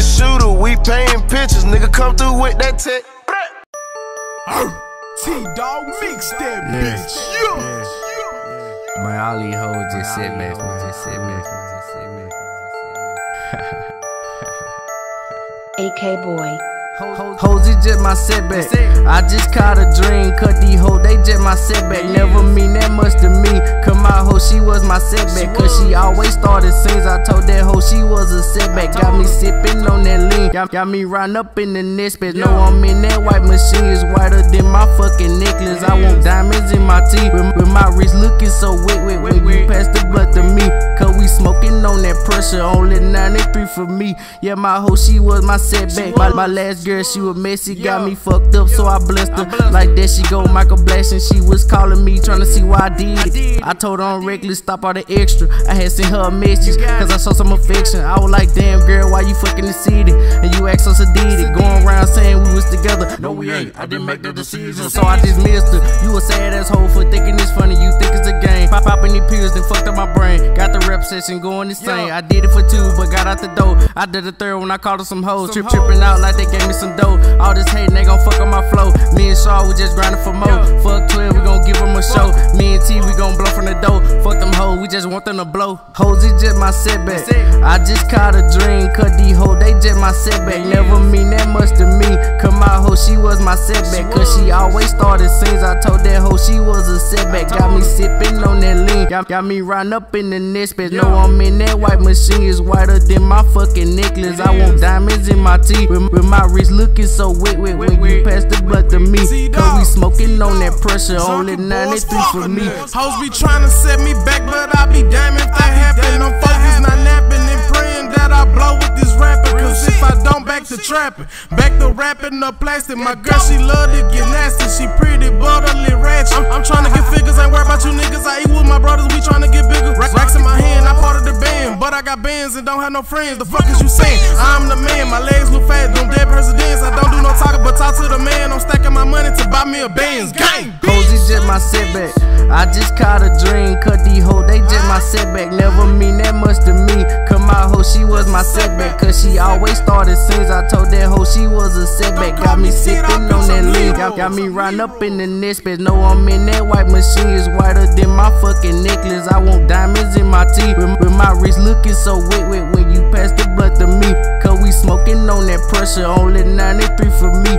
the shooter, we painting pictures. Nigga come through with that tech. T-Dawg mix that bitch. Yeah. Man, all these hoes just sit back, man. Just sit back. Just sit back. AK Boy. Hoes is just my setback. I just caught a dream, cut these hoes, they just my setback. Never mean that much to me. Come my hoe, she was my setback. Cause she always started scenes. I told that hoe she was a setback. Got me sipping on that lean. Got, got me riding up in the next bitch. No, I'm in that white machine. It's whiter than my fucking necklace. I want diamonds in my teeth. With, with my wrist looking so wet, wet when pressure. Only 93 for me. Yeah, my hoe, she was my setback. My, my last girl, she was messy. Got me fucked up, so I blessed her. Like that, she go Michael Blasting. She was calling me, trying to see why I did it. I told her on reckless, stop all the extra. I had sent her a message, cause I saw some affection. I was like, damn girl, why you fucking the city? And you asked us to did it. Going around saying we was together. No, we ain't. I didn't make the decision, so I just missed her. You a sad asshole for thinking it's funny. You think it's a game. Pop popping these pills, then fucked up my brain. Got the rep session going insane. I did it for two, but got out the door. I did the third when I called her some hoes. Trip tripping out like they gave me some dough. All this hate, they gon' fuck up my flow. Me and Shaw, we just grinding for more. Just want them to blow. Hoes, it just my setback. I just caught a dream, cut these hoes, they just my setback. Never mean that much to me. Come my hoe, she was my setback. Cause she always started scenes. I told that hoe she was a setback. Got me sipping on that lean. Got, got me riding up in the next bitch. No, I'm in that white machine. It's whiter than my fucking necklace. I want diamonds in my teeth. With, with my wrist looking so wet, wet when you pass the blood to me. Cause we smoking on that pressure. Only 93 for me. Hoes be trying to set me back, but I be damn if that happen. I'm focused, not napping and praying that I blow with this rapping. Cause if I don't, back to trapping. Back to rapping up plastic. My girl, she love to get nasty. She pretty, but a little ratchet. I'm, I'm trying to get figures, ain't worried about you niggas. I eat with my brothers, we trying to get bigger. Racks in my hand, I part of the band. But I got bands and don't have no friends. The fuck is you saying? I'm the man, my legs look fat, them dead presidents. I don't do no talking, but talk to the man. I'm stacking my money to buy me a Benz. Gang! Hoes is just my setback. I just caught a dream, cut these hoes, they just my setback. Never mean that much to me. Come my hoe, she was my setback. Cause she always started scenes. I told that hoe she was a setback. Got me sipping on that lean. Got, got me riding up in the next bitch. No, I'm in that white machine. It's whiter than my fucking necklace. I want diamonds in my teeth. With, with my wrist looking so wet, wet when you pass the blood to me. Cause we smoking on that pressure. Only 93 for me.